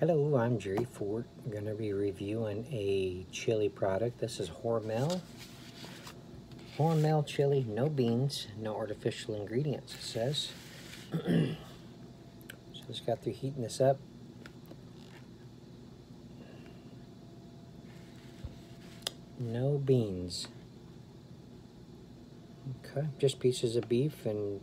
Hello, I'm Jerry Fort. I'm going to be reviewing a chili product. This is Hormel. Hormel chili, no beans, no artificial ingredients, it says. so just got through heating this up. No beans. Okay, just pieces of beef and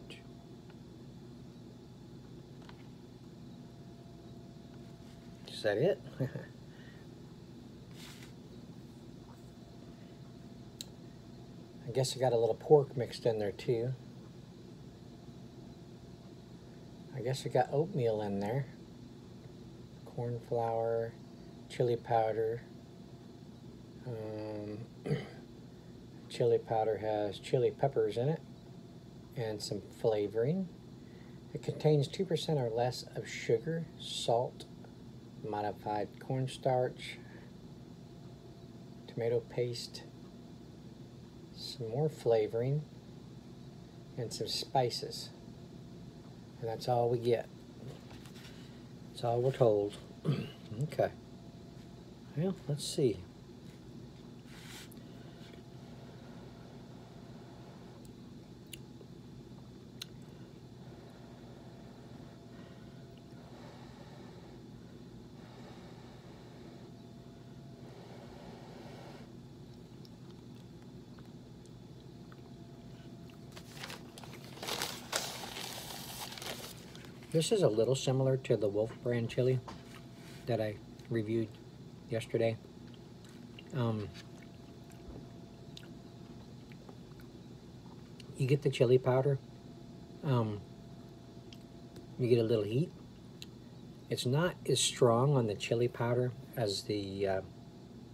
Is that it? I guess I got a little pork mixed in there too. I guess I got oatmeal in there. Corn flour, chili powder. Um, chili powder has chili peppers in it and some flavoring. It contains 2% or less of sugar, salt, modified cornstarch, tomato paste, some more flavoring, and some spices. And that's all we get. That's all we're told. okay. Well, let's see. This is a little similar to the Wolf brand chili that I reviewed yesterday. Um, you get the chili powder. Um, you get a little heat. It's not as strong on the chili powder as the uh,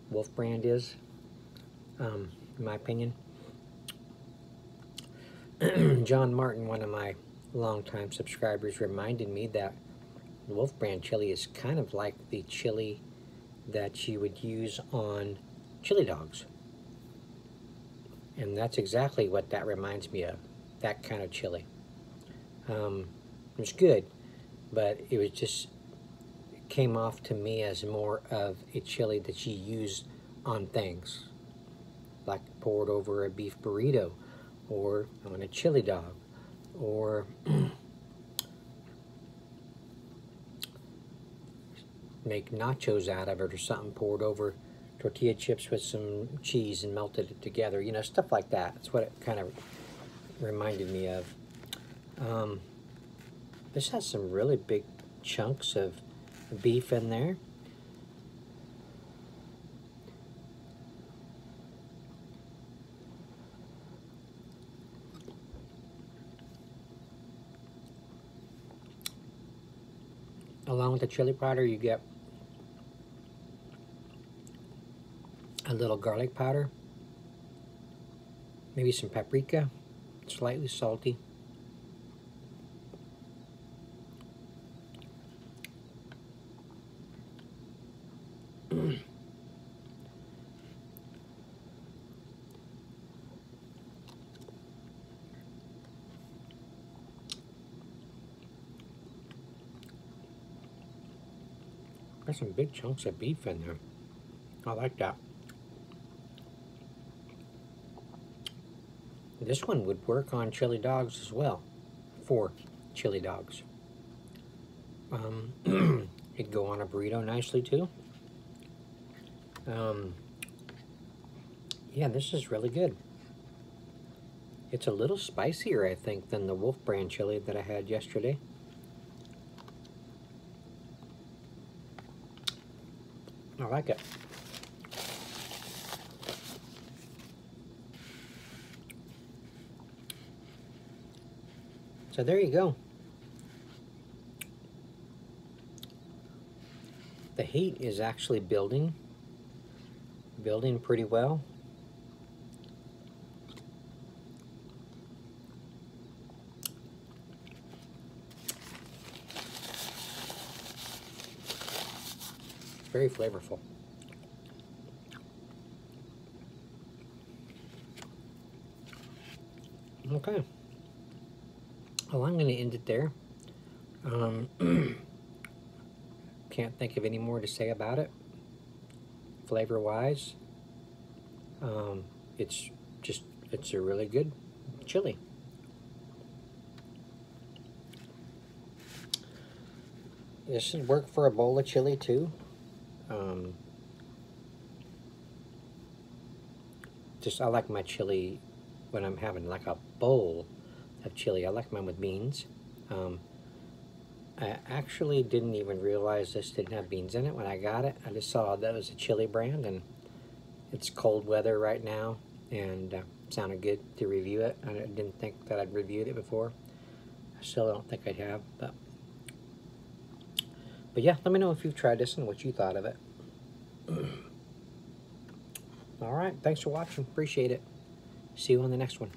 Wolf brand is, um, in my opinion. John Martin, one of my longtime subscribers reminded me that Wolf Brand chili is kind of like the chili that you would use on chili dogs. And that's exactly what that reminds me of, that kind of chili. Um, it was good, but it was just, it came off to me as more of a chili that you use on things, like poured over a beef burrito or on a chili dog or make nachos out of it or something poured over tortilla chips with some cheese and melted it together you know stuff like that. That's what it kind of reminded me of. Um, this has some really big chunks of beef in there along with the chili powder you get a little garlic powder maybe some paprika slightly salty Got some big chunks of beef in there. I like that. This one would work on chili dogs as well, for chili dogs. Um, it'd go on a burrito nicely too. Um, yeah, this is really good. It's a little spicier, I think, than the Wolf brand chili that I had yesterday. I like it. So there you go. The heat is actually building, building pretty well. Very flavorful. Okay. Well, I'm going to end it there. Um, can't think of any more to say about it. Flavor wise, um, it's just it's a really good chili. This should work for a bowl of chili too. Um, just I like my chili when I'm having like a bowl of chili. I like mine with beans. Um, I actually didn't even realize this didn't have beans in it when I got it. I just saw that it was a chili brand and it's cold weather right now and uh, sounded good to review it. I didn't think that I'd reviewed it before. I still don't think I'd have, but but yeah, let me know if you've tried this and what you thought of it. All right, thanks for watching. Appreciate it. See you on the next one.